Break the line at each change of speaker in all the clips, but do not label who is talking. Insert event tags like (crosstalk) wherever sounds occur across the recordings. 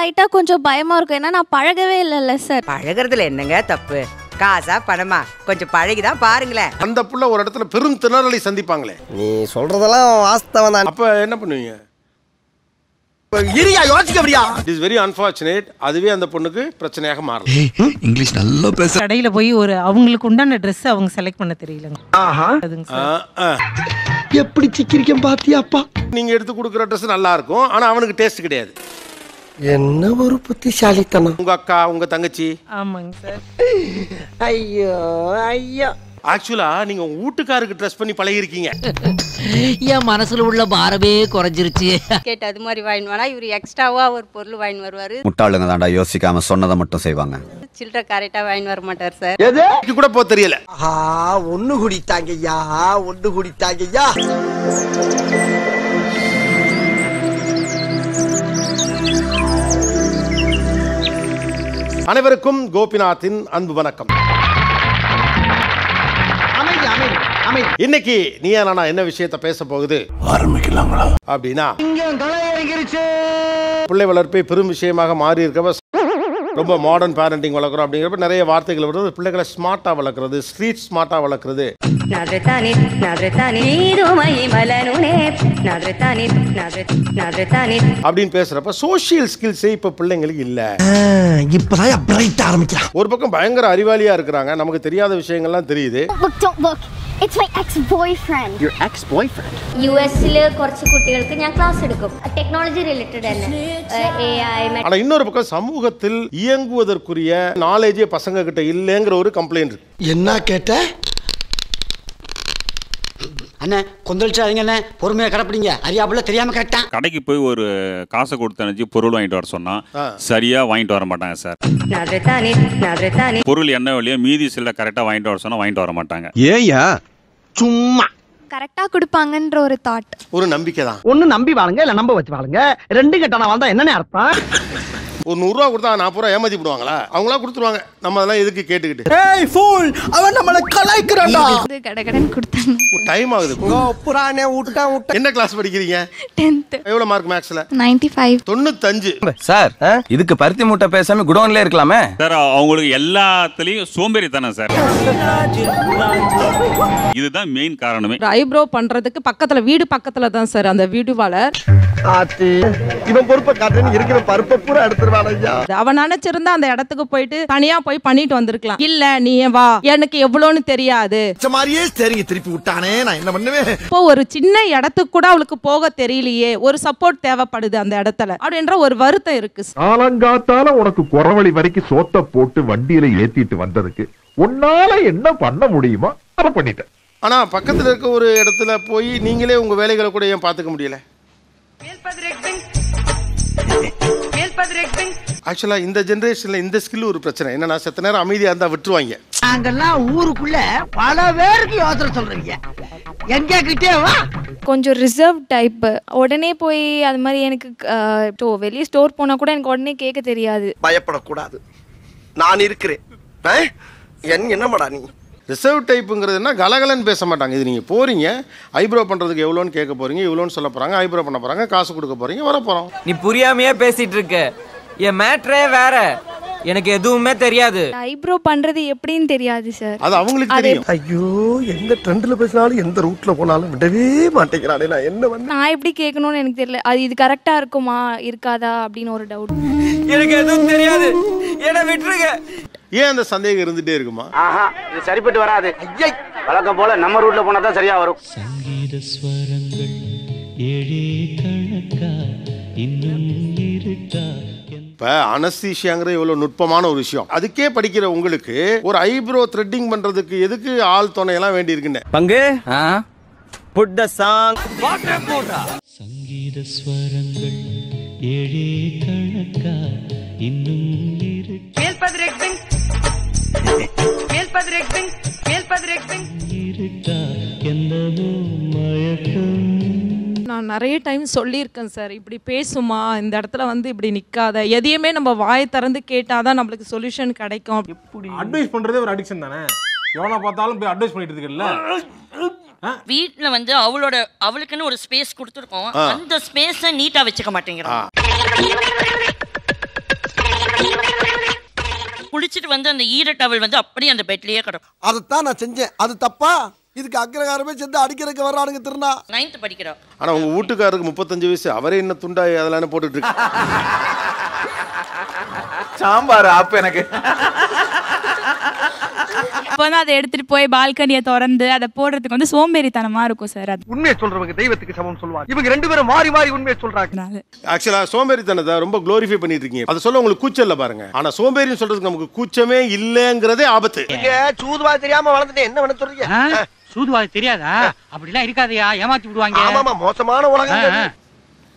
லைட்டா கொஞ்சம் பயமா இருக்கும். ஏன்னா நான் பழகவே இல்லைல்ல சார்
பழகுறதுல என்னங்க தப்பு? காசா பணமா? கொஞ்சம் பழகிதான் பாருங்களேன்.
அந்த புள்ள ஒரு இடத்துல பெரும் திணறலை சந்திப்பாங்களே.
நீ சொல்றதெல்லாம் வாஸ்தவம் தான்.
அப்ப என்ன பண்ணுவீங்க?
இரியா யோசிக்கபடியா
இட் இஸ் வெரி அன்பார்ச்சுனேட் அதுவே அந்த பொண்ணுக்கு பிரச்சனையாக மாறலாம்
இங்கிலீஷ் நல்லா பேச.
கடையில போய் ஒரு அவங்களுக்கு உண்டான ட்ரெஸ் அவங்க செலக்ட் பண்ண தெரியலங்க.
ஆஹா. எப்படி சிக்கிரிக்கம் பாத்தியாப்பா
நீங்க எடுத்து கொடுக்குற ட்ரெஸ் நல்லா இருக்கும். ஆனா அவனுக்கு டேஸ்ட் கிடையாது.
என்ன ஒரு புத்திசாலித்தனம்.
உங்க அக்கா உங்க தங்கச்சி?
ஆமாங்க சார்.
ஐயோ ஐயோ.
ஆக்சுவலா நீங்க உங்க வீட்டுக்காருக்கு ட்ரெஸ் பண்ணி பழகிருக்கீங்க
என் மனசுல உள்ள பாரமே குறைஞ்சிருச்சு.
கேட்டு அது மாதிரி வாங்கிட்டு வரா இவர் எக்ஸ்ட்ராவா ஒரு பொருள் வாங்கிட்டு வருவாரு.
முட்டாளுங்க தாண்டா யோசிக்காம சொன்னதை மட்டும் செய்வாங்க.
சில்லறை கரெக்டா வாங்கிட்டு வர மாட்டார் சார்.
எது?
கூட போ தெரியல.
ஆஹா ஒண்ணு குடித்தாங்கய்யா ஒண்ணு குடித்தாங்கய்யா.
அனைவருக்கும் கோபிநாத்தின் அன்பு வணக்கம். இன்னைக்கு நீ நானா என்ன விஷயத்த பேச போகுது?
ஆரம்பிக்கலாங்களா?
அப்படின்னா பிள்ளை வளர்ப்பை பெரும் விஷயமாக மாறி இருக்கவ ரொம்ப மாடர்ன் பேரண்டிங் வளர்க்குறோம் அப்படிங்கிறப்ப நிறைய வார்த்தைகள் வருது. பிள்ளைகளை ஸ்மார்ட்டாக வளர்க்குறது ஸ்ட்ரீட் ஸ்மார்ட்டாக வளர்க்குறது. அப்படின்னு பேசுறப்ப சோஷியல் ஸ்கில்ஸே இப்போ பிள்ளைங்களுக்கு இல்லை.
இப்பதான்
ஒரு பக்கம் பயங்கர அறிவாளியா இருக்கிறாங்க. நமக்கு தெரியாத விஷயங்கள்லாம் தெரியுது.
Look, don't look. It's my ex-boyfriend.
യുഎസിൽ കുറച്ച് കുട്ടികൾക്ക് ഞാൻ ക്ലാസ് എടുക്കും ടെക്നോളജി റിലേറ്റഡ് തന്നെ എ ഐ
ஆனா இன்னொரு பக்கம் சமூகத்தில் இயங்குவதற்குரிய நாலேஜே பசங்க கிட்ட இல்லைங்கிற ஒரு கம்ப்ளைண்ட் இருக்கு
என்ன கேட்ட
அண்ணே கொந்தளிச்சாதீங்க அண்ணே பொறுமையா கடப்பிடிங்க. அறியாப்புல தெரியாம கரெக்டா?
கடைக்கு போய் ஒரு காசை கொடுத்து அனுப்பிச்சு பொருள் வாங்கிட்டு வர சொன்னா சரியா வாங்கிட்டு வர மாட்டாங்க சார். பொருள் என்ன வழியோ மீதி சில கரெக்டா வாங்கிட்டு வர சொன்னா வாங்கிட்டு வர மாட்டாங்க.
ஏயா
சும்மா.
கரெக்டா கொடுப்பாங்கன்ற ஒரு தாட்
ஒரு நம்பிக்கை தான்
ஒண்ணு நம்பி வாழுங்க இல்ல நம்ப வச்சு வாழுங்க. ரெண்டு கட்டணம் வாழ்ந்தா என்னன்னு அர்த்தம்?
ஒரு நூறுரூவா கொடுத்தா நாற்பது ரூபா ஏமாத்தி போடுவாங்களா? அவங்களா கொடுத்துருவாங்க. நம்ம அதெல்லாம் எதுக்கு கேட்டுக்கிட்டு?
ஏய் ஃபூல் அவன் நம்மள கலாய்க்கிறான்டா.
இது கடகடன் கொடுத்தாங்க.
டைம் ஆகுது.
புறானே விட்டான் விட்டான்
என்ன கிளாஸ் படிக்கிறீங்க?
டென்த்
எவ்வளவு மார்க் மேக்ஸ்ல
நைன்டி ஃபைவ்
தொண்ணூத்தஞ்சு.
சார் இதுக்கு பருத்தி மூட்டை பேசாம குடோன்ல இருக்கலாமே?
சார் அவங்களுக்கு எல்லாத்துலயும் சோம்பேறித்தனம் சார். இதுதான் மெயின் காரணமே.
ஐப்ரோ பண்றதுக்கு பக்கத்துல வீடு பக்கத்துல தான் சார் அந்த வீடு
ஆத்து இவன் பொறுப்பை காட்டுன்னு இருக்கிற பருப்பை பூரா எடுத்துருவான் ஐயா
அவன் நினைச்சிருந்தா அந்த இடத்துக்கு போயிட்டு தனியா போய் பண்ணிட்டு வந்திருக்கலாம். இல்ல நீ வா. எனக்கு எவ்வளோன்னு தெரியாது.
மாதிரியே சரிங்க திருப்பி விட்டானே நான் என்ன பண்ணுவேன்?
இப்போ ஒரு சின்ன இடத்துக்கு கூட அவளுக்கு போக தெரியலையே. ஒரு சப்போர்ட் தேவைப்படுது அந்த இடத்துல. அப்படின்ற ஒரு வருத்தம் இருக்கு.
காலங்காத்தால உனக்கு குறவழி வரைக்கும் சோத்த போட்டு வண்டியில ஏத்திட்டு வந்ததுக்கு உன்னால என்ன பண்ண முடியுமோ அதை பண்ணிட்டேன்.
ஆனா பக்கத்துல இருக்க ஒரு இடத்துல போய் நீங்களே உங்க வேலைகளை கூட ஏன் பாத்துக்க முடியல? ஆக்சுவலா இந்த ஜெனரேஷன்ல இந்த ஸ்கில் ஒரு பிரச்சனை. என்னன்னா செத்த நேரம் அமைதியா இருந்தா விட்டுருவாங்க.
நாங்கெல்லாம் ஊருக்குள்ள பல பேருக்கு யோசனை சொல்றீங்க. எங்க கிட்டே வா.
கொஞ்சம் ரிசர்வ் டைப் உடனே போய் அது மாதிரி எனக்கு வெளியே ஸ்டோர் போனா கூட எனக்கு உடனே கேட்க தெரியாது.
பயப்படக்கூடாது. நான் இருக்கிறேன். ஆ? என் என்னமாடா நீ?
ரிசர்வ் டைப்புங்கிறதுனா கலகலன்னு பேச மாட்டாங்க. இது நீங்கள் போகிறீங்க ஐப்ரோ பண்ணுறதுக்கு எவ்வளோன்னு கேட்க போகிறீங்க இவ்வளோன்னு சொல்ல போகிறாங்க ஐப்ரோ பண்ண போகிறாங்க காசு கொடுக்க போகிறீங்க வர போகிறோம்
நீ புரியாமையே பேசிட்டு இருக்க. என் மேட்ரே வேற. எனக்கு எதுவுமே தெரியாது.
ஐப்ரோ பண்றது எப்படின்னு தெரியாது சார்
அது அவங்களுக்கு தெரியும்.
ஐயோ எந்த ட்ரெண்ட்ல பேசினாலும் எந்த ரூட்ல போனாலும் விடவே மாட்டேங்கிறானே நான் என்ன பண்ண
நான் எப்படி கேட்கணும்னு எனக்கு தெரியல. அது இது கரெக்டா இருக்குமா இருக்காதா அப்படின்னு ஒரு டவுட்
எனக்கு எதுவும் தெரியாது. என்ன விட்டுருங்க.
ஏன் அந்த சந்தேகம் இருந்துகிட்டே இருக்குமா?
ஆஹா இது சரிப்பட்டு வராது. ஐயை! வழக்கம் போல நம்ம ரூட்ல போனா தான் சரியா வரும்.
இப்போ அனஸ்தீஷியாங்கிற இவ்வளோ நுட்பமான ஒரு விஷயம். அதுக்கே படிக்கிற உங்களுக்கு ஒரு ஐப்ரோ த்ரெட்டிங் பண்ணுறதுக்கு எதுக்கு ஆள் துணையெல்லாம் வேண்டி இருக்குன்னு
பங்கு புட் த சாங்
நான் நிறைய டைம் சொல்லியிருக்கேன் சார் இப்படி பேசுமா? இந்த இடத்துல வந்து இப்படி நிக்காத. எதையுமே நம்ம வாய் திறந்து கேட்டாதான் நம்மளுக்கு சொல்யூஷன் கிடைக்கும்.
அட்வைஸ் பண்றதே ஒரு அடிக்ஷன் தானே? எவனா பார்த்தாலும் போய் அட்வைஸ் பண்ணிட்டு இருக்கல
வீட்ல வந்து அவளோட அவளுக்குன்னு ஒரு ஸ்பேஸ் கொடுத்துருக்கோம். அந்த ஸ்பேஸை நீட்டா வச்சுக்க மாட்டேங்கிறான்.
வந்து அந்த ஈர டவல் வந்து அப்படியே அந்த பெட்லயே கிடக்கும்.
அதைத்தான் நான் செஞ்சேன். அது தப்பா? இதுக்கு அக்கிரகாரமே சேர்ந்து அடிக்கிறதுக்கு வர்றானுங்க திருநா.
நைன்த் படிக்கிறோம்.
ஆனா உங்க வீட்டுக்காரருக்கு முப்பத்தஞ்சு வயசு. அவரே என்ன துண்டா அதெல்லாம் போட்டுட்டு இருக்கு.
சாம்பார் அப்ப எனக்கு.
அப்போ வந்து அதை எடுத்துட்டு போய் பால்கனியை திறந்து அதை போடுறதுக்கு வந்து சோம்பேறித்தனமா இருக்கும் சார் அது.
உண்மையை சொல்றவங்க தெய்வத்துக்கு சமம் சொல்லுவாங்க. இவங்க ரெண்டு பேரும் மாறி மாறி உண்மையை சொல்றாங்க.
ஆக்சுவலா சோம்பேறித்தனத்தை ரொம்ப க்ளோரிஃபை பண்ணிட்டு இருக்கீங்க அதை சொல்ல உங்களுக்கு கூச்சல்ல பாருங்க. ஆனா சோம்பேறின்னு சொல்றதுக்கு நமக்கு கூச்சமே இல்லைங்கிறதே ஆபத்து.
சூதுவா தெரியாம வளர்ந்துட்டு என்ன பண்ண சொல்றீங்க?
சூதுவாது தெரியாதா? அப்படிலாம் இருக்காதயா ஏமாத்தி விடுவாங்க.
ஆமாமா மோசமான உலகம்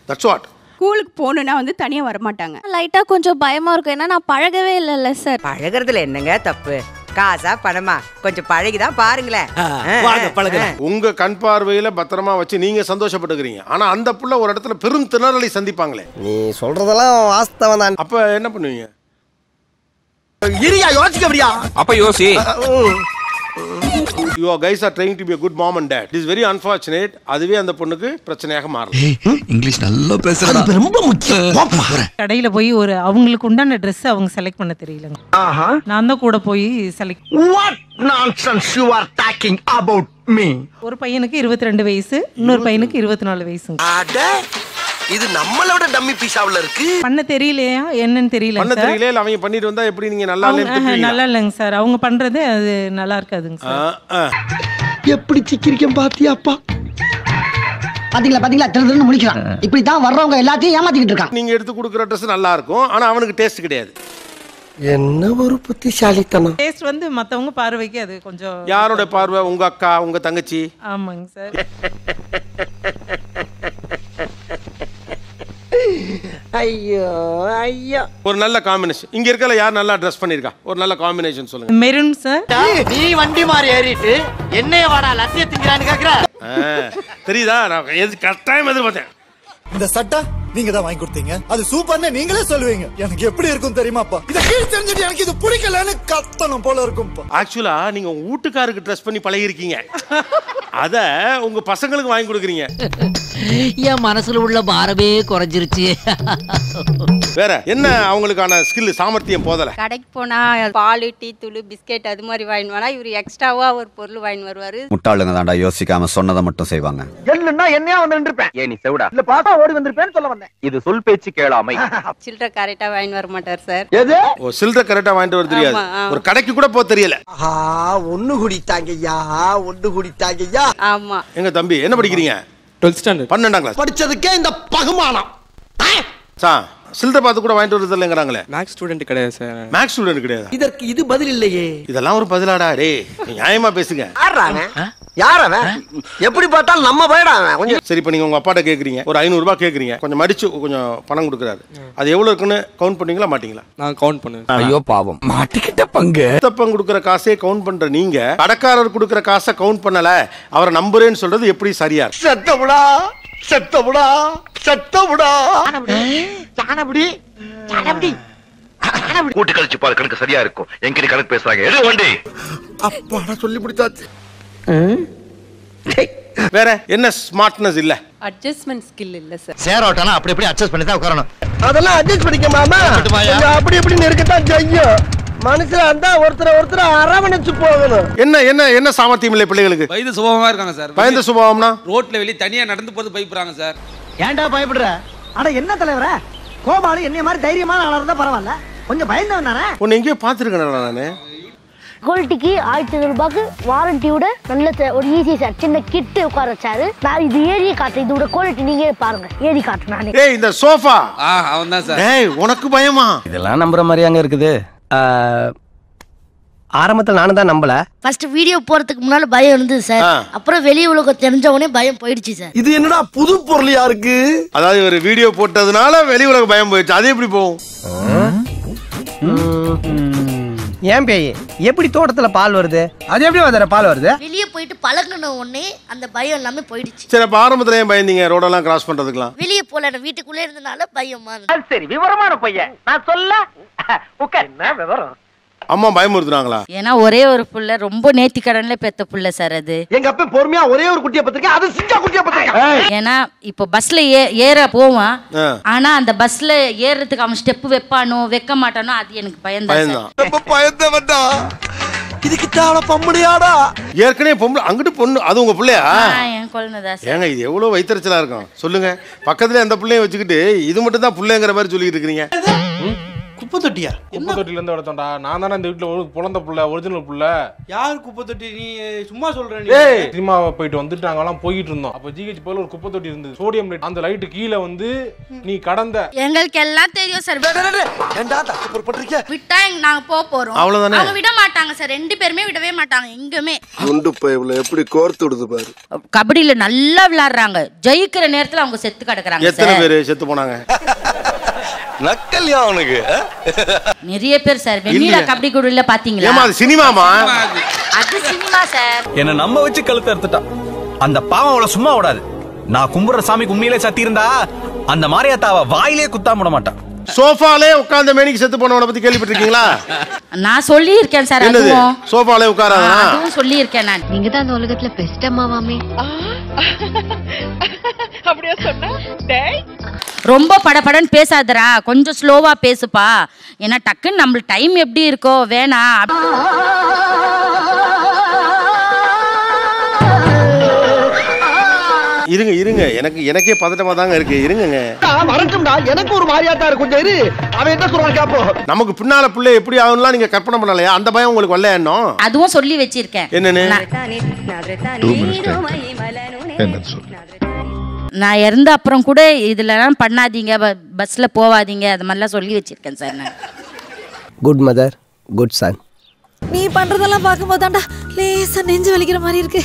தட்ஸ் வாட்
ஸ்கூலுக்கு போகணுன்னா வந்து தனியாக வரமாட்டாங்க.
லைட்டாக கொஞ்சம் பயமாக இருக்கும். ஏன்னா நான் பழகவே இல்லைல்ல சார்.
பழகுறதுல என்னங்க தப்பு? காசா பணமா? கொஞ்சம் பழகிதான் பாருங்களேன்.
வாங்க, பழகுறேன். உங்க கண் பார்வையில பத்திரமா வச்சு நீங்க சந்தோஷப்பட்டுக்கிறீங்க. ஆனா அந்த புள்ள ஒரு இடத்துல பெரும் திணறலை சந்திப்பாங்களே.
நீ சொல்றதெல்லாம் வாஸ்தவம் தான்.
அப்ப என்ன பண்ணுவீங்க?
இரியா யோசிக்க அப்படியா
அப்ப யோசி.
You are guys are trying to be good mom and dad is very unfortunate அதுவே அந்த பொண்ணுக்கு பிரச்சனையாக மாறும்
இங்கிலீஷ் நல்லா பேசுறா
ரொம்ப முக்கியம்.
கடையில போய் ஒரு அவங்களுக்கு உண்டான Dress அவங்க செலக்ட் பண்ண தெரியலங்க. நான் தான் கூட போய் select
what nonsense you are talking about me
ஒரு பையனுக்கு இருபத்தி ரெண்டு வயசு இன்னொரு பையனுக்கு இருபத்தி நாலு
அட. இது நம்மளோட டம்மி பீஸாவுல இருக்கு.
பண்ண தெரியலையா? என்னன்னு தெரியல
பண்ண தெரியல இல்ல அவங்க பண்ணிட்டு வந்தா எப்படி நீங்க நல்லா இல்லைன்னு
நல்லா இல்லைங்க சார். அவங்க பண்றது அது நல்லா இருக்காதுங்க சார்.
எப்படி சிக்கிரிக்கம் பாத்தியாப்பா
பாத்தீங்களா பாத்தீங்களா? திரு திருன்னு முடிக்கிறான் இப்படி தான் வர்றவங்க எல்லாத்தையும் ஏமாத்திக்கிட்டு இருக்கான்.
நீங்க எடுத்து கொடுக்குற ட்ரெஸ் நல்லா இருக்கும். ஆனா அவனுக்கு டேஸ்ட் கிடையாது.
என்ன ஒரு புத்திசாலித்தனம்.
டேஸ்ட் வந்து மத்தவங்க பார்வைக்கு அது கொஞ்சம்
யாரோட பார்வை? உங்க அக்கா உங்க தங்கச்சி?
ஆமாங்க சார். (laughs)
ஐயோ ஐயோ.
ஒரு நல்ல காம்பினேஷன் இங்க இருக்கல யார் நல்லா ட்ரெஸ் பண்ணிருக்கா? ஒரு நல்ல காம்பினேஷன் சொல்லுங்க.
மெரூன் சார்
நீ வண்டி மாறி ஏறிட்டு என்னைய வாடா லட்சிய திங்கிறான்னு கேக்குற?
தெரியுதா? நான் எது கட்டாயம் எதிர்பார்த்தேன்
இந்த சட்டை நீங்க தான் வாங்கி கொடுத்தீங்க. அது சூப்பர்னு நீங்களே சொல்லுவீங்க. எனக்கு எப்படி இருக்கும் தெரியுமாப்பா? இத கீழ் தெரிஞ்சுட்டு எனக்கு இது பிடிக்கலன்னு கத்தணும் போல இருக்கும்பா
ஆக்சுவலா நீங்க உங்க வீட்டுக்காருக்கு ட்ரெஸ் பண்ணி பழகிருக்கீங்க அத உங்க பசங்களுக்கு வாங்கி கொடுக்குறீங்க.
என் மனசுல உள்ள பாரமே குறைஞ்சிருச்சு.
வேற என்ன அவங்களுக்கான ஸ்கில் சாமர்த்தியம் போதல?
கடைக்கு போனால் பால் டீ தூள் பிஸ்கெட் அது மாதிரி வாங்கிட்டு வரா இவர் எக்ஸ்ட்ராவாக ஒரு பொருள் வாங்கிட்டு வருவார்.
முட்டாளுங்க தாண்டா யோசிக்காம சொன்னதை மட்டும் செய்வாங்க.
எல்லுன்னா என்னையா வந்து நின்றுப்பேன்?
ஏ நீ செவிடா.
இல்ல பாப்பா ஓடி வந்திருப்பேன்னு சொல்ல வந்தேன்.
இது சொல் பேச்சு கேளாமை. (laughs)
சில்லறை கரெக்டாக வாங்கிட்டு வர மாட்டார் சார்.
எது?
ஓ சில்லறை கரெக்டா வாங்கிட்டு வர தெரியாது. ஒரு கடைக்கு கூட போக தெரியல.
ஆஹா ஒண்ணு குடித்தாங்கய்யா ஒண்ணு குடித்தாங்கய்யா.
ஆமா.
எங்க தம்பி என்ன படிக்கிறீங்க?
டுவெல்த் ஸ்டாண்டர்ட்
பன்னெண்டாம் கிளாஸ்
படிச்சதுக்கே இந்த பகுமானம்.
சா சில்லறை பார்த்து கூட வாங்கிட்டு வரது இல்லைங்கிறாங்களே.
மேக்ஸ் ஸ்டூடெண்ட் கிடையாது சார்.
மேக்ஸ் ஸ்டூடெண்ட் கிடையாது.
இதற்கு இது பதில் இல்லையே.
இதெல்லாம் ஒரு பதிலாடா டேய் நியாயமா பேசுங்க.
யார் அவன்? எப்படி பார்த்தாலும் நம்ம பயடா கொஞ்சம்
சரி இப்போ நீங்கள் உங்கள் அப்பாட்ட கேட்குறீங்க ஒரு ஐநூறுரூபா கேட்குறீங்க கொஞ்சம் மடிச்சு கொஞ்சம் பணம் கொடுக்குறாரு. அது எவ்வளோ இருக்குன்னு கவுண்ட் பண்ணீங்களா மாட்டீங்களா?
நான் கவுண்ட் பண்ணுவேன்
ஐயோ பாவம். மாட்டிக்கிட்ட பங்கு.
தப்பம் கொடுக்குற காசே கவுண்ட் பண்ற நீங்க கடைக்காரர் கொடுக்குற காசை கவுண்ட் பண்ணல. அவரை நம்புறேன்னு சொல்றது எப்படி சரியா?
செத்தமுடா செத்தமுடா செத்தமுடா சாணபடி சாணபடி
கூட்டு கழிச்சு பாரு கணக்கு சரியா இருக்கும். எங்கிட்ட கணக்கு பேசுறாங்க. எது வண்டி.
அப்பாடா சொல்லி முடிச்சாச்சு.
வேற என்ன ஸ்மார்ட்னஸ் இல்ல?
அட்ஜஸ்ட்மெண்ட் ஸ்கில் இல்ல சார்
சேரோட்டனா அப்படி எப்படி அட்ஜஸ்ட் பண்ணி தான் உட்காரணும்.
அதெல்லாம் அட்ஜஸ்ட் பண்ணிக்க மாமா. அப்படி இப்படி இருக்கத்தான் செய்யும். மனுஷனா இருந்தா ஒருத்தர் ஒருத்தர் அரவணைச்சு போகணும்.
என்ன என்ன என்ன சாமர்த்தியம் இல்லை பிள்ளைகளுக்கு?
பயந்து சுபாவமா இருக்காங்க சார்.
பயந்த சுபாவம்னா?
ரோட்ல வெளியே தனியா நடந்து போறது பயப்படுறாங்க சார்.
ஏன்டா பயப்படுற? அட என்ன தலைவர? கோபாலு என்னைய மாதிரி தைரியமான ஆளா இருந்தா பரவாயில்ல. கொஞ்சம் பயந்தவன் தானே?
உன்னை எங்கேயோ பார்த்துருக்கேன் நானு.
குவாலிட்டிக்கு ஆயிரத்தி ஐநூறு ரூபாய்க்கு வாரண்டியோட நல்ல ஒரு ஈஸி சார் சின்ன கிட்டு உட்கார வச்சாரு. நான் இது ஏறி காட்டுறேன். இதோட குவாலிட்டி நீங்க பாருங்க. ஏறி காட்டுறேன் நானே.
ஏய் இந்த சோஃபா.
ஆ அவன் தான் சார்.
ஏய் உனக்கு பயமா?
இதெல்லாம் நம்புற மாதிரி அங்க இருக்குது.
ஆரம்பத்தில் நானும் தான் நம்பல.
ஃபர்ஸ்ட் வீடியோ போறதுக்கு முன்னால பயம் இருந்தது சார் அப்புறம் வெளி உலகம் தெரிஞ்ச உடனே பயம் போயிடுச்சு சார்
இது என்னடா புது பொருளியா இருக்கு
அதாவது ஒரு வீடியோ போட்டதுனால வெளி உலக பயம் போயிடுச்சு. அது எப்படி போகும்?
ஏன் பேய்? எப்படி தோட்டத்துல பால் வருது? அது எப்படி வர பால் வருது?
வெளியே போயிட்டு பழகுன உடனே அந்த பயம் எல்லாமே போயிடுச்சு.
சரி அப்ப ஆரம்பத்துல ஏன் பயந்தீங்க? ரோடெல்லாம் கிராஸ் பண்றதுக்குலாம்
வெளியே போல வீட்டுக்குள்ளே இருந்தனால பயமா இருந்தது.
சரி விவரமான பையன். நான் சொல்ல உட்கார். என்ன விவரம்?
அம்மா பயமுறுத்துறாங்களா?
ஏன்னா ஒரே ஒரு புள்ள ரொம்ப நேர்த்திக்கடன்ல பெத்த புள்ள சார் அது.
எங்க அப்பா பொறுமையா ஒரே ஒரு குட்டியை பத்திருக்கேன் அது சிங்கா குட்டியை பத்திருக்கேன்.
ஏன்னா இப்போ பஸ்ல ஏ ஏற போவான். ஆனா அந்த பஸ்ல ஏறுறதுக்கு அவன் ஸ்டெப் வைப்பானோ வைக்க மாட்டானோ அது எனக்கு பயந்தான்
ரொம்ப பயந்தவன்டா. இதுக்கு தாள பம்படியாடா
ஏற்கனவே பொம்பளை அங்கிட்டு பொண்ணு அது உங்க பிள்ளையா?
என் குழந்தைதான்
ஏங்க இது எவ்வளவு வைத்தறிச்சலா இருக்கும்? சொல்லுங்க. பக்கத்துல அந்த பிள்ளைய வச்சுக்கிட்டு இது மட்டும் தான் பிள்ளைங்கிற மாதிரி சொல்லிட்டு இருக்கிறீங்க.
குப்பை தொட்டியா
குப்பை தொட்டில இருந்து எடுத்தோம்டா நான் தானே இந்த வீட்டுல ஒரு குழந்தை புள்ள ஒரிஜினல் புள்ள.
யார் குப்பை தொட்டி? நீ சும்மா சொல்ற நீ.
சினிமா போயிட்டு வந்துட்டு நாங்கெல்லாம் போயிட்டு இருந்தோம். அப்ப ஜிஹெச் போல ஒரு குப்பை தொட்டி இருந்தது. சோடியம் லைட் அந்த லைட் கீழே வந்து நீ கடந்த.
எங்களுக்கு எல்லாம் தெரியும் சார்
ஏண்டா தப்பு பொறுப்பட்டிருக்க
விட்டா நாங்க போக போறோம்.
அவ்வளவுதானே?
அவங்க விட மாட்டாங்க சார் ரெண்டு பேருமே விடவே மாட்டாங்க எங்குமே.
குண்டு பைப்ல எப்படி கோர்த்து விடுது பாரு.
கபடியில நல்லா விளையாடுறாங்க ஜெயிக்கிற நேரத்துல அவங்க செத்து கிடக்குறாங்க
எத்தனை பேரு செத்து போனாங்க? (laughs)
நக்கல்யா அவனுக்கு
நிறைய பேர் சார் வெண்ணிலா. கபடி குழுல பாத்தீங்களா?
ஏமா அது சினிமாமா
அது சினிமா சார்.
என்ன நம்ம வச்சு கழுத்து அறுத்துட்டான் அந்த பாவம் அவளை சும்மா விடாது. நான் கும்புற சாமிக்கு உண்மையிலே சத்தி இருந்தா அந்த மாரியாத்தாவ வாயிலே குத்தாம விட மாட்டான்.
சோஃபாலே உட்கார்ந்த மேனிக்கு செத்து போனவனை பத்தி கேள்விப்பட்டிருக்கீங்களா?
நான் சொல்லி இருக்கேன் சார் அதுவும்.
சோஃபாலே
ஆ,
உட்காராதா?
அதுவும் சொல்லி இருக்கேன் நான்.
நீங்க தான் அந்த உலகத்துல பெஸ்ட் அம்மாவாமே. (laughs)
அப்படியா சொன்னா? டேய்.
ரொம்ப படபடன்னு பேசாதடா. கொஞ்சம் ஸ்லோவா பேசுப்பா. ஏன்னா டக்குன்னு நம்மளுக்கு டைம் எப்படி இருக்கோ வேணாம்
இருங்க இருங்க. எனக்கு எனக்கே பதட்டமா தாங்க இருக்கு. இருங்கங்க.
வரட்டும்டா. எனக்கு ஒரு மாதிரியா தான் இருக்கும். இரு அவன் என்ன சொல்றான் கேப்போம்
நமக்கு பின்னால பிள்ளை எப்படி ஆகும்லாம் நீங்க கற்பனை பண்ணலையா? அந்த பயம் உங்களுக்கு வரல எண்ணம்
அதுவும் சொல்லி வச்சிருக்கேன்.
என்னன்னு?
நான் இறந்த அப்புறம் கூட இதுலலாம் பண்ணாதீங்க. ப- பஸ்ல போவாதீங்க. அது மாதிரிலாம் சொல்லி வச்சிருக்கேன் சார் நான்.
குட் மதர் குட் சன்
நீ பண்றதெல்லாம் பார்க்கும்போது தாண்டா லேசா நெஞ்சு வலிக்கிற மாதிரி இருக்கு.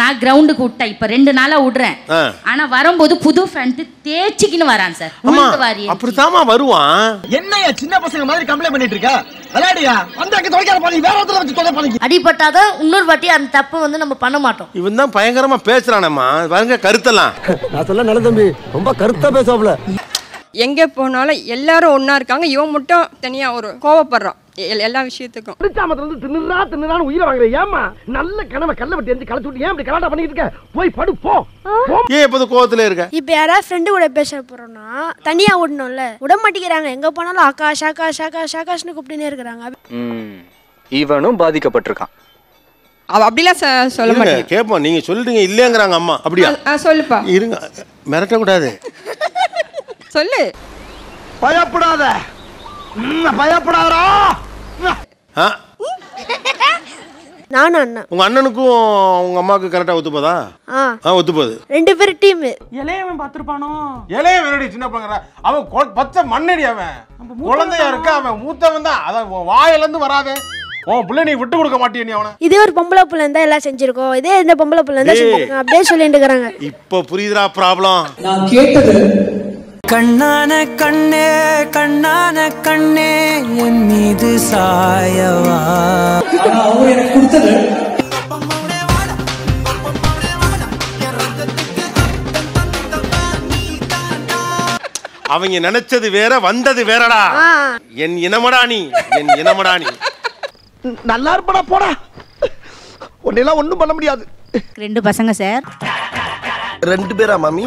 நான் கிரவுண்டுக்கு விட்டேன். இப்ப ரெண்டு நாளா விடுறேன். ஆனா வரும்போது புது ஃபேண்ட் தேய்ச்சிக்கின்னு வரான் சார். உளுந்து வாரி
அப்படித்தாம்மா வருவான்?
என்னையா சின்ன பசங்க மாதிரி கம்ப்ளைண்ட் பண்ணிட்டு இருக்க? விளையாடியா? வந்து அங்க தொலைக்காத பண்ணி வேற ஒருத்தர வச்சு தொலை பண்ணி
அடிபட்டாதான் இன்னொரு வாட்டி அந்த தப்பு வந்து நம்ம பண்ண மாட்டோம்.
இவன் தான் பயங்கரமா பேசுறானம்மா. பாருங்க கருத்தெல்லாம்.
நான் சொல்ல நல்ல தம்பி. ரொம்ப கருத்தா பேசுவாப்ல
எங்க போனாலும் எல்லாரும் ஒண்ணா இருக்காங்க. இவன் மட்டும் தனியா ஒரு கோவப்படுறான். எல்லா விஷயத்துக்கும்.
குடிச்சாமத்துல இருந்து தின்னுறா தின்னுறான்னு உயிரை வாங்குற ஏமா நல்ல கனவை கல்ல வட்டி எரிஞ்சு களைச்சு விட்டு ஏன் இப்படி கலாட்டா பண்ணிட்டு இருக்க? போய் படு போ.
ஏன் எப்போது கோவத்துல இருக்க?
இப்போ யாராவது ஃப்ரெண்டு கூட பேச போறோம்னா தனியா விடணும்ல விட மாட்டேங்கிறாங்க. எங்க போனாலும் ஆகாஷ் ஆகாஷ் ஆகாஷ் ஆகாஷ்னு கூப்பிட்டுனே இருக்கிறாங்க.
இவனும் பாதிக்கப்பட்டிருக்கான்.
அவ அப்படிலாம் சொல்ல மாட்டேன்
கேட்போம் நீங்க சொல்லிட்டீங்க இல்லைங்கிறாங்க அம்மா. அப்படியா?
சொல்லுப்பா.
இருங்க மிரட்டக்கூடாது.
சொல்லு.
பயப்படாத.
ஆ (laughs)
நானும் அண்ணா
உங்க அண்ணனுக்கும் உங்க அம்மாவுக்கு கரெக்டா ஒத்துப்போதா?
ஆ.
ஆ ஒத்துப்போகுது
ரெண்டு பேரும் டீம்
இளையவன் பார்த்திருப்பானோ? இளைய வெறடி சின்ன பங்கடா அவன் பச்சை மண்ணடி அவன். குழந்தையா இருக்க அவன் மூத்தவன் தான். உன் வாயில இருந்து வராதே. உன் பிள்ளை நீ விட்டு கொடுக்க மாட்டிய நீ அவனை.
இதே ஒரு பொம்பளை புள்ள இருந்தா எல்லாம் செஞ்சிருக்கோம். இதே இந்த பொம்பளை புள்ள இருந்தா அப்படியே சொல்லிட்டு இருக்கிறாங்க
இப்ப புரியுதுடா ப்ராப்ளம்
நான் கேட்டது கண்ணான கண்ணே கண்ணான கண்ணே என் மீது சாயவா? எனக்கு கொடுத்தது
அவங்க நினைச்சது வேற வந்தது வேறடா. என் இனமடா நீ என் இனமடா நீ
நல்லா இருப்படா போடா. உன்னெல்லாம் ஒண்ணும் பண்ண முடியாது.
ரெண்டு பசங்க சார்.
ரெண்டு பேரா மாமி?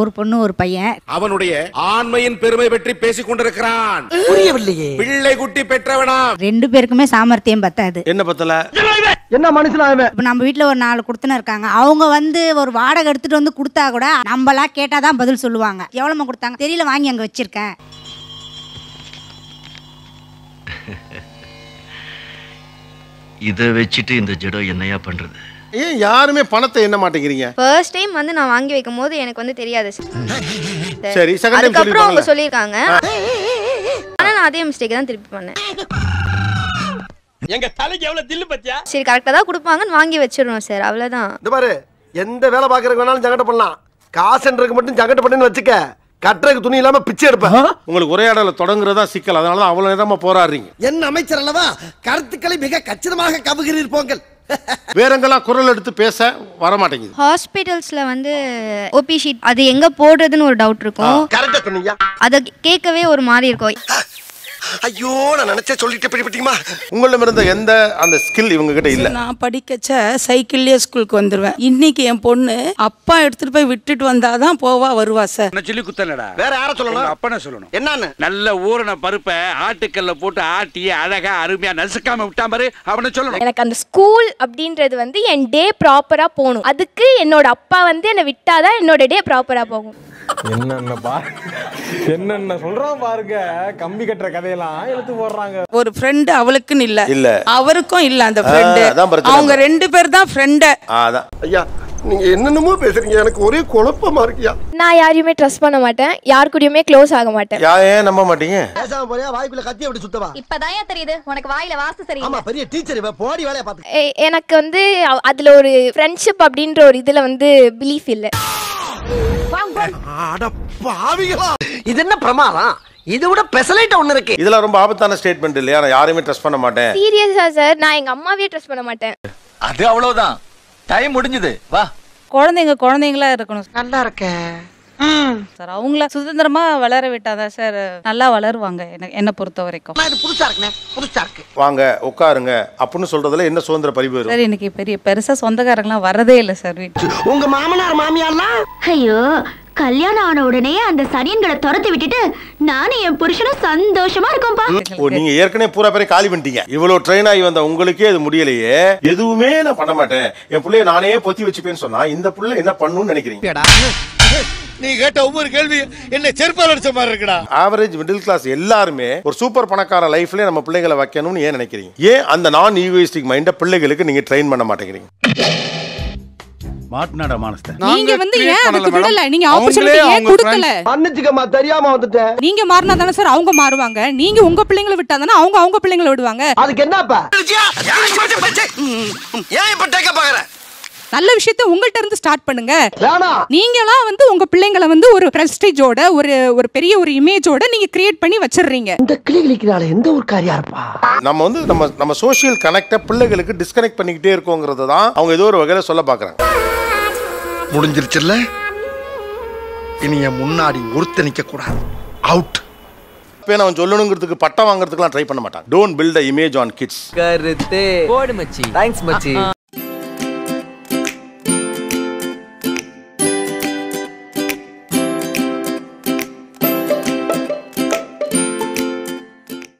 ஒரு பொண்ணு ஒரு பையன்.
அவனுடைய ஆண்மையின் பெருமை பற்றி பேசிக் கொண்டிருக்கிறான்.
புரியவில்லையே.
பிள்ளை குட்டி பெற்றவனா?
ரெண்டு பேருக்குமே சாமர்த்தியம் பத்தாது.
என்ன பத்தல?
என்ன மனுஷனா அவன்
இப்போ நம்ம வீட்டில் ஒரு நாலு கொடுத்துன்னு இருக்காங்க. அவங்க வந்து ஒரு வாடகை எடுத்துட்டு வந்து கொடுத்தா கூட நம்மளா கேட்டால் தான் பதில் சொல்லுவாங்க. எவ்வளோமா கொடுத்தாங்க? தெரியல வாங்கி அங்கே வச்சிருக்கேன்.
இதை வச்சுட்டு இந்த ஜடம் என்னையா பண்றது?
ஏன் யாருமே பணத்தை என்ன மாட்டேங்கிறீங்க?
ஃபர்ஸ்ட் டைம் வந்து நான் வாங்கி வைக்கும் போது எனக்கு வந்து தெரியாது. (laughs)
சரி, second time
அதுக்கப்புறம் அவங்க
சொல்லிருப்பாங்கல்ல?
சொல்லியிருக்காங்க. ஆனா நான் அதே மிஸ்டேக் தான் திருப்பி பண்ணேன்.
எங்க தலைக்கு எவ்வளவு தில்லு பத்தியா?
சரி கரெக்டாக தான் கொடுப்பாங்கன்னு வாங்கி வச்சிடுறோம் சார் அவ்வளோதான்
இந்த பாரு எந்த வேலை பாக்குறதுக்கு வேணாலும் ஜங்கட்ட பண்ணலாம். காசுன்றதுக்கு மட்டும் ஜங்கட்ட பண்ணு வச்சுக்க கட்டுறதுக்கு துணி இல்லாம பிச்சை எடுப்பேன்
உங்களுக்கு உரையாடலை தொடங்குறதா சிக்கல். அதனால தான் அவ்வளவு நேரமா போராடுறீங்க.
என் அமைச்சர் அல்லவா? கருத்துக்களை மிக கச்சிதமாக கவுகிறீர் போங்கள்.
வேறெங்கெல்லாம் குரல் எடுத்து பேச வர மாட்டேங்குது
ஹாஸ்பிட்டல்ஸில் வந்து ஓபி ஷீட் அது எங்கே போடுறதுன்னு ஒரு டவுட் இருக்கும். அதை கேட்கவே ஒரு மாதிரி இருக்கும்.
ஐயோ நான் நினைச்சே சொல்லிட்டு பிடிப்பட்டீமா
உங்களிடம் இருந்த எந்த அந்த ஸ்கில் இவங்க கிட்ட இல்ல?
நான் படிக்கச்ச சைக்கிள்லயே ஸ்கூலுக்கு வந்துருவேன். இன்னைக்கு என் பொண்ணு அப்பா எடுத்துட்டு போய் விட்டுட்டு வந்தாதான் போவா வருவா சார்
நான் சொல்லி குத்தலடா?
வேற யார சொல்லணும்?
அப்பனை சொல்லணும்.
என்னன்னு?
நல்ல ஊறின பருப்பை ஆட்டுக்கல்ல போட்டு ஆட்டி அழகா அருமையா நசுக்காம விட்டா பாரு அவனை சொல்லணும்.
எனக்கு அந்த ஸ்கூல் அப்படின்றது வந்து என் டே ப்ராப்பராக போகணும். அதுக்கு என்னோட அப்பா வந்து என்னை விட்டாதான் என்னோட டே ப்ராப்பராக போகும்.
என்னென்ன பா என்னென்ன சொல்றான் பாருங்க. கம்பி கட்டுற கதையெல்லாம் எடுத்து போடுறாங்க.
ஒரு ஃப்ரெண்டு அவளுக்குன்னு இல்ல.
இல்ல.
அவருக்கும் இல்ல அந்த ஃப்ரெண்டு. அவங்க ரெண்டு பேர் தான் ஃப்ரெண்டு
அதான்.
ஐயா நீங்க என்னென்னமோ பேசுறீங்க. எனக்கு ஒரே குழப்பமா இருக்கியா
நான் யாரையுமே ட்ரஸ்ட் பண்ண மாட்டேன். யார் கூடயுமே க்ளோஸ் ஆக மாட்டேன்.
யா ஏன் நம்ப மாட்டீங்க?
பேசாம போறியா? வாய்க்குள்ள கத்தி அப்படி சுத்தவா?
இப்பதான் தெரியுது? உனக்கு வாயில வாசு சரி
ஆமா பெரிய டீச்சர் இவ. போடி வேலைய பாத்து
எனக்கு வந்து அதுல ஒரு ஃப்ரெண்ட்ஷிப் அப்படின்ற ஒரு இதுல வந்து பிலீஃப் இல்ல.
இது என்ன பிரமாதம்? இதை விட பெசலைட் ஒண்ணு இருக்கு.
இதெல்லாம் ரொம்ப ஆபத்தான ஸ்டேட்மெண்ட் இல்லையா? நான் யாரையுமே ட்ரஸ்ட் பண்ண மாட்டேன்.
சீரியஸா சார் நான் எங்க அம்மாவே ட்ரஸ்ட் பண்ண மாட்டேன்.
அது அவ்வளவுதான். டைம் முடிஞ்சது. வா.
குழந்தைங்க குழந்தைங்களா இருக்கணும்.
நல்லா இருக்கேன்.
சார் அவங்கள சுதந்திரமா வளர விட்டாதான் சார்? நல்லா வளருவாங்க என்ன- என்னை பொறுத்த வரைக்கும்.
இது
வாங்க உட்காருங்க. அப்படின்னு சொல்றதுல என்ன சுதந்திர வரும்?
சார் எனக்கு பெரிய பெருசா சொந்தக்காரங்களாம் வரதே இல்லை சார்
உங்க மாமனார் மாமியார்லாம்?
ஐயோ கல்யாணம் ஆன உடனே அந்த சனியன்களை துரத்தி விட்டுட்டு நானும் என் புருஷனும் சந்தோஷமா இருக்கோம்ப்பா.
ஓ நீங்க ஏற்கனவே பூரா பேரை காலி பண்ணிட்டீங்க. இவ்வளவு ட்ரெயின் ஆகி வந்த உங்களுக்கே அது முடியலையே. எதுவுமே நான் பண்ண மாட்டேன். என் பிள்ளைய நானே பொத்தி வச்சுப்பேன்னு சொன்னா இந்த புள்ள என்ன பண்ணுன்னு நினைக்கிறீங்க?
நீ கேட்ட ஒவ்வொரு கேள்வி என்ன செருப்பால் அடிச்ச மாதிரி இருக்குடா.
ஆவரேஜ் மிடில் கிளாஸ் எல்லாருமே ஒரு சூப்பர் பணக்கார லைஃப்ல நம்ம பிள்ளைகளை வைக்கணும்னு ஏன் நினைக்கிறீங்க? ஏன் அந்த நான் ஈகோயிஸ்டிக் மைண்ட பிள்ளைகளுக்கு நீங்க ட்ரெயின் பண்ண மாட்டேங்கிறீங்க?
மாட்டினாடா மானஸ்த
நீங்க வந்து ஏன் அதுக்கு விடல? நீங்க ஆப்பர்ச்சுனிட்டி ஏன் கொடுக்கல?
மன்னிச்சுக்கம்மா தெரியாம வந்துட்டேன்.
நீங்க மாறினா தானே சார் அவங்க மாறுவாங்க. நீங்க உங்க பிள்ளைங்களை விட்டா தானே அவங்க அவங்க பிள்ளைங்களை விடுவாங்க.
அதுக்கு என்னப்பா? ஏன் இப்ப டேக்க பாக்குற
நல்ல விஷயத்த உங்கள்ட்ட இருந்து ஸ்டார்ட் பண்ணுங்க.
வேணாம்
நீங்களாம் வந்து உங்க பிள்ளைங்களை வந்து ஒரு பிரஸ்டேஜோட ஒரு ஒரு பெரிய ஒரு இமேஜோட நீங்க கிரியேட் பண்ணி வச்சிடுறீங்க.
இந்த கிளி கிளிக்கிறாள் எந்த ஒரு காரியா இருப்பா?
நம்ம வந்து நம்ம நம்ம சோஷியல் கனெக்டை பிள்ளைகளுக்கு டிஸ்கனெக்ட் பண்ணிக்கிட்டே இருக்கோங்கிறது தான் அவங்க ஏதோ ஒரு வகையில சொல்ல பாக்குறாங்க
முடிஞ்சிருச்சுல்ல? இனி என் முன்னாடி ஒருத்த நிக்க கூடாது அவுட்
அவன் சொல்லணுங்கிறதுக்கு பட்டம் வாங்குறதுக்குலாம் ட்ரை பண்ண மாட்டான். Don't build image on kids
கருத்து. போடு மச்சி. தேங்க்ஸ் மச்சி.